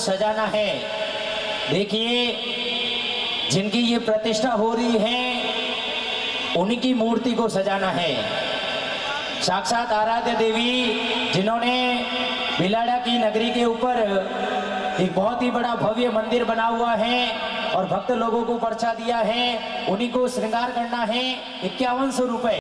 सजाना है। देखिए, जिनकी ये प्रतिष्ठा हो रही है उन्हीं की मूर्ति को सजाना है। साक्षात आराध्य देवी, जिन्होंने बिलाड़ा की नगरी के ऊपर एक बहुत ही बड़ा भव्य मंदिर बना हुआ है और भक्त लोगों को पर्चा दिया है, उन्हीं को श्रृंगार करना है, इक्यावन सौ रुपए।